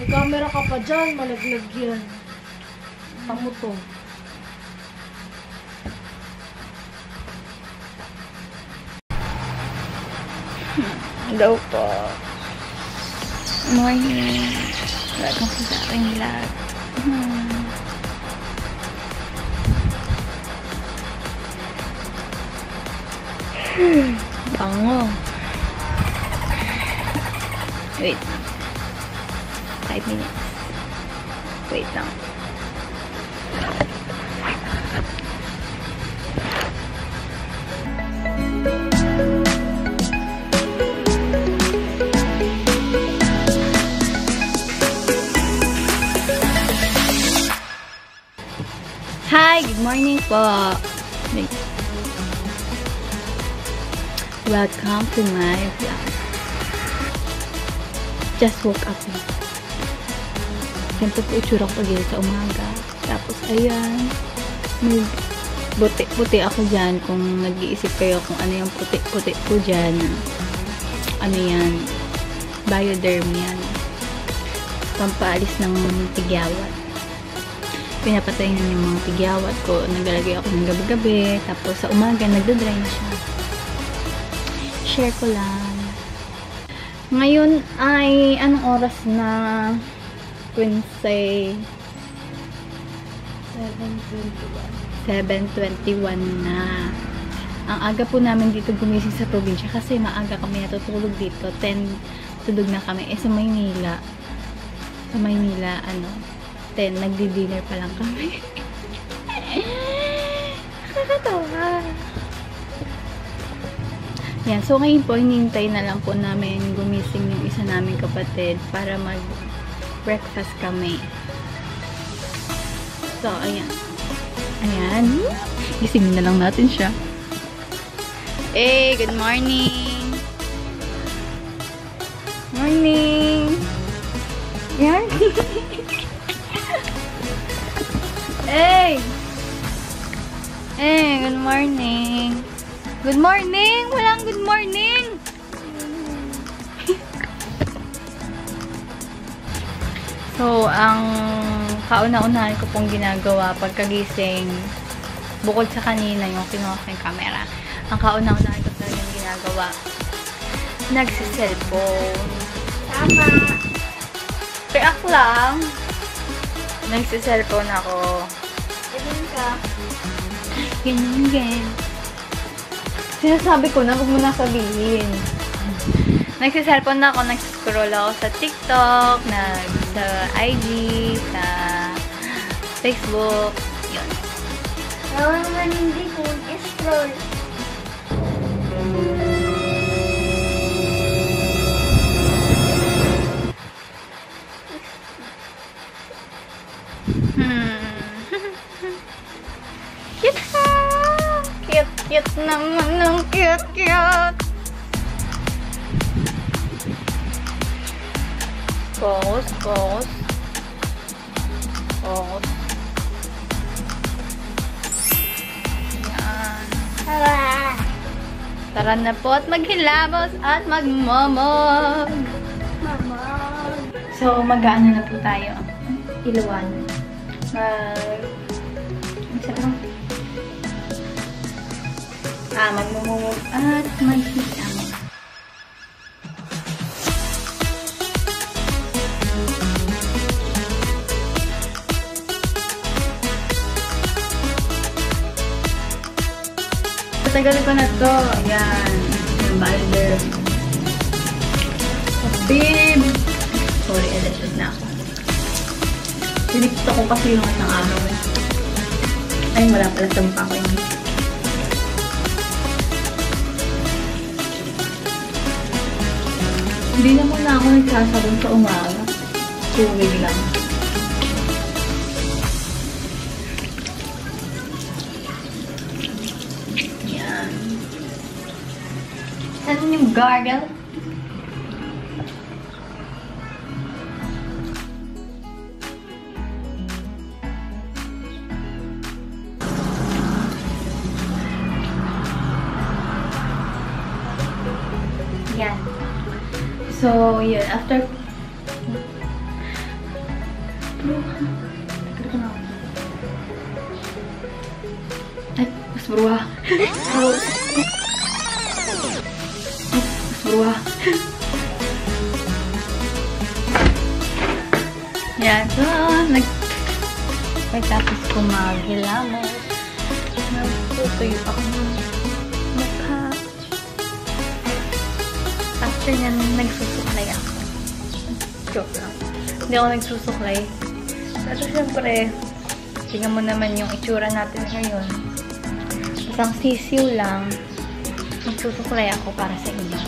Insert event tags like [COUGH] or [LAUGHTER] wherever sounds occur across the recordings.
May camera ka pa dyan, malaglag yan. Tamo to. Hello po. Morning. Welcome po sa aking vlog. Hmm. Bango. Wait. Five minutes. Wait lang. Hi! Good morning po. Wait. Welcome to my vlog. Just woke up. Ganito po itsura ko pag sa umaga. Tapos, ayan. May puti-puti ako dyan. Kung nag-iisip kayo kung ano yung puti-puti ko dyan. Ano yan? Bioderm yan. Pampaalis ng tigyawat pinapatay na yung mga tigyawat ko. Naglalagay ako ng gabi-gabi. Tapos sa umaga, nagdadry na siya. Share ko lang. Ngayon ay, anong oras na? Wednesday. 7.21 na. Ang aga po namin dito gumising sa probinsya kasi maaga kami natutulog dito. 10 tulog na kami. Eh, sa Maynila. Sa Maynila, ano, 10, nagdi-dinner pa lang kami. [LAUGHS] Nakakatawa. Yan, so ngayon po, hinihintay na lang po namin gumising yung isa naming kapatid para mag-breakfast kami. So, ayan. Ayan. Gisingin na lang natin siya. Hey, good morning! Morning! Yan. [LAUGHS] Hey! Hey, good morning. Good morning! Walang good morning! So, ang kauna-unahan ko pong ginagawa pagkagising, bukod sa kanina yung kinuha ko yung camera, ang kauna-unahan ko talagang ginagawa, nagsiselfone. Tama. React lang. Nagsiselfone ako. Ganun ka. Ganyan, ganyan. Sinasabi ko na, huwag mo na sabihin. Nagsiselfone na ako, nagscroll ako sa TikTok, nag, sa IG, sa Facebook, yun. Ako naman hindi ko scroll. Hmm. [LAUGHS] cute naman ng cute, Focus, focus. Focus. Yan. Tara. Tara na po at maghilabos at magmamog. Mama. So, mag-ano na po tayo. Iluwan. Mag... Ano sa lang? Ah, magmumumog at maghisamog. Tatagal ko na to. Ayan. Yung balder. Babe! Sorry, elected na ako. Sinikita ko kasi yung isang araw. Ay, wala pala sa mukha ko yun. Hindi na muna ako nagsasabon sa umaga. Tubig lang. Yung gargle? Yan. So, yun. After na ako. Ay, mas bruha. Pagkatapos ko maghilamos, nagtutuyo ako ng mukha. After nyan, nagsusuklay ako. Joke lang. Hindi ako nagsusuklay. Pero syempre, tingnan mo naman yung itsura natin ngayon. Isang sisiw lang. Nagsusuklay ako para sa iba.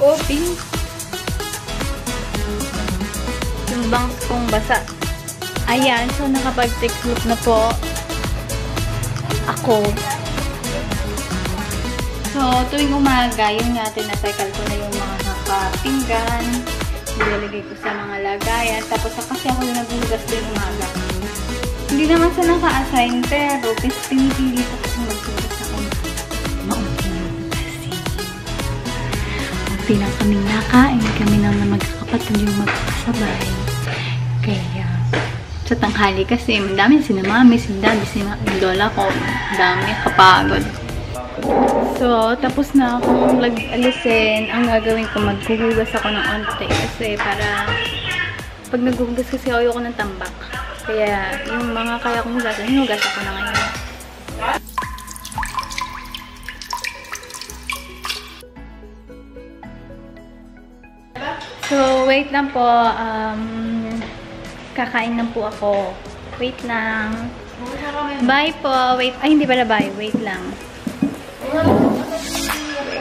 Oh, pink. Yung bangs kong basa. Ayan, so nakapag-take look na po ako. So, tuwing umaga, yun nga, tinacycle ko na yung mga nakapinggan. Nilalagay ko sa mga lagayan. Tapos, kasi ako na naghugas tuwing umaga. Hindi naman sa naka-assign, pero pis- pinipili ko kasi maghugas na umaga. Maunti lang kaming nakain. Kami lang na magkakapatid yung magkakasabay. Kaya, sa tanghali kasi, madami si mami, si daddy, si lola ko. Madami, kapagod. So, tapos na akong lag-alisin. Ang gagawin ko, maghuhugas ako ng onte. Kasi para, pag naghuhugas kasi ayoko ng tambak. Kaya, yung mga kaya kong hugasan, hinugas ako na ngayon. So, wait lang po. Um, kakain lang po ako. Wait lang. Bye po. Wait. Ay, hindi pala bye. Wait lang.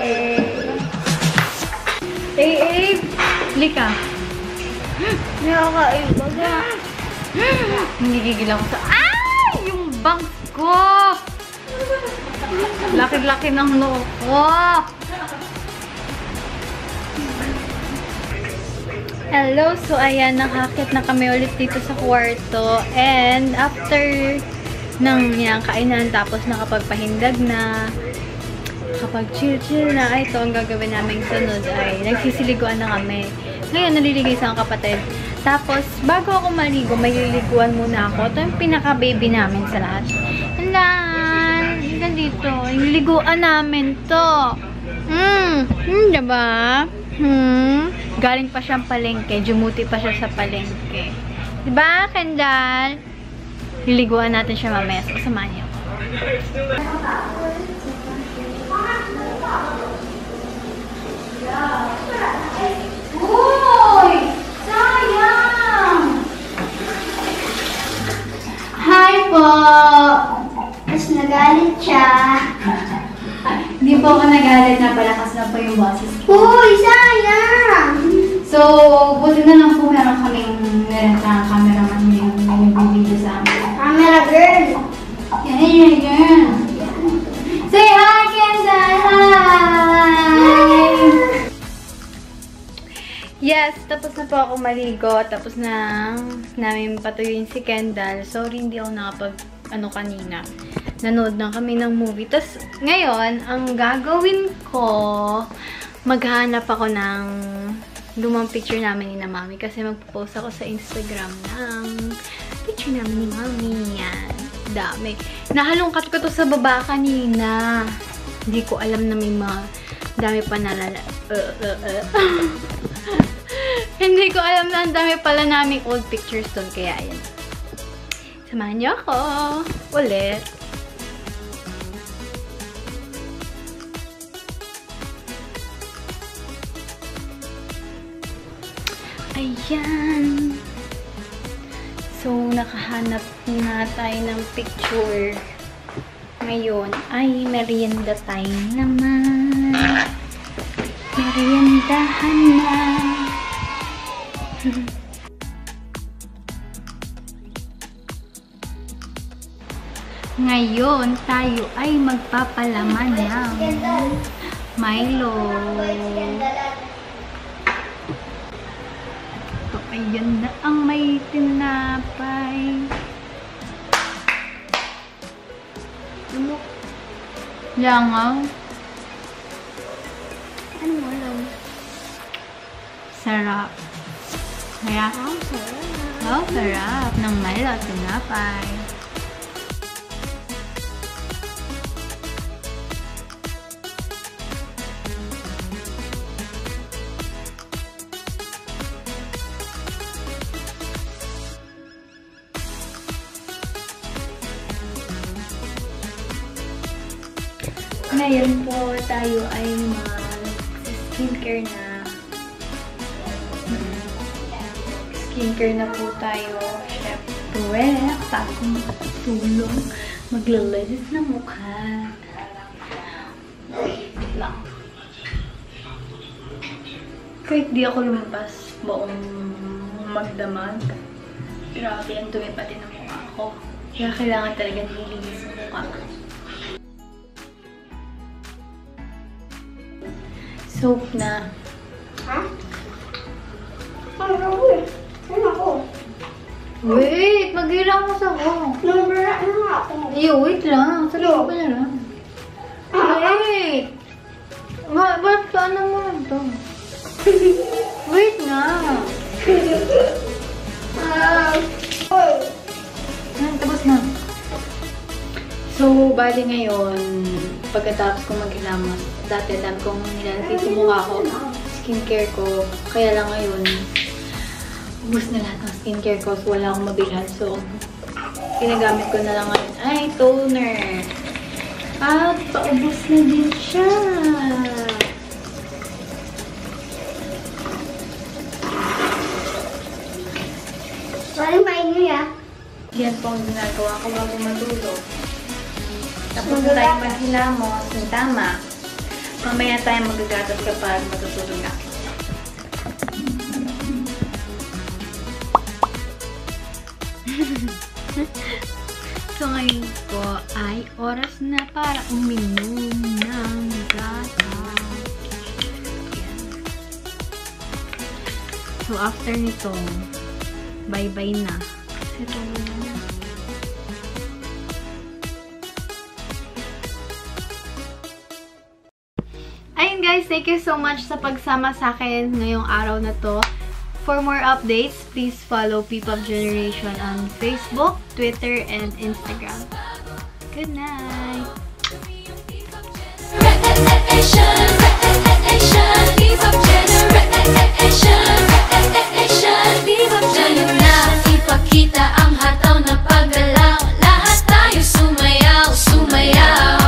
Eh, eh, eh. Lika. Nakakain baga. Nagigigil ako sa... Ay! Yung bangs ko! Laki-laki ng noo ko! Hello! So, ayan, nakakit na kami ulit dito sa kwarto. And, after ng yan, kainan, tapos nakapagpahindag na, kapag chill-chill na, ito ang gagawin namin sunod ay nagsisiliguan na kami. Ngayon, naliligay sa kapatid. Tapos, bago ako maligo, may liliguan muna ako. Ito yung pinaka-baby namin sa lahat. Hala! Hindi dito. Yung liguan namin to. Hmm. Hmm, diba? Hmm. Galing pa siyang palengke. Jumuti pa siya sa palengke. Diba, Kendall? Liliguan natin siya mamaya. So, samahan niyo. Uy! Sayang! Hi po! Tapos nagalit siya. Hindi po ako nagalit na palakas na po yung boses. Uy, sayang! So, buti na lang po meron kaming nirenta cameraman yung nagbibideo sa amin. Camera girl. Yan, yan, yan. Say hi, Kendall! Hi! Yes, tapos na po ako maligo. Tapos na namin patuyuin si Kendall. Sorry, hindi ako nakapag, ano kanina. Nanood na kami ng movie. Tapos, ngayon, ang gagawin ko, maghanap ako ng lumang picture namin ni na Mami. Kasi magpo-post ako sa Instagram ng picture namin ni Mami. Yan. Dami. Nahalungkat ko to sa baba kanina. Hindi ko alam na may mga dami pa nalala. Uh, uh, uh. Hindi ko alam na ang dami pala naming old pictures doon. Kaya, ayan. Samahan niyo ako. Ulit. Ayan. So, nakahanap na tayo ng picture. Ngayon ay merienda time naman. Meriendahan na. [LAUGHS] Ngayon, tayo ay magpapalaman ng Milo. So, ayan na ang may tinapay. Ano? Langaw. Ano mo alam? Sarap. Kaya, oh, sarap ng Milo at tinapay. Ngayon po tayo ay mag-skincare na. Skincare na po tayo. Siyempre, bagong tulong. Maglalalis ng mukha. Wait lang. Kahit di ako lumabas, buong magdamag. Grabe, ang dumi pati ng mukha ko. Kaya kailangan talaga nilinis ang mukha. Soap na. Ha? Ano ako eh? Ano ako? Wait! Mag-ilamos ako. Number nga ako? Ay, wait lang. Sabi ko na lang. Wait! Ba ba't paano mo lang to? Wait nga. Ah. Ah, tapos na. So, bali ngayon, pagkatapos ko mag-ilamos, dati dami kong nilalagay sa mukha ko, skincare ko, kaya lang ngayon, ubus na lahat ng skincare ko, so wala akong mabilhan. So, ginagamit ko na lang ngayon, ay, toner. At, paubos na din siya. Parang maingay ah. Yan po ang ginagawa ko bago matulog. Tapos tayo maghilamos ng tama. Mamaya tayo magagatas kapag matutulog na. [LAUGHS] so ngayon po ay oras na para uminom ng gatas. So after nito, bye-bye na. Kasi tulog na. guys! Thank you so much sa pagsama sa akin ngayong araw na to. For more updates, please follow P-Pop Generation on Facebook, Twitter, and Instagram. Good night! Ngayon na ipakita ang hataw na paggalaw Lahat tayo sumayaw, sumayaw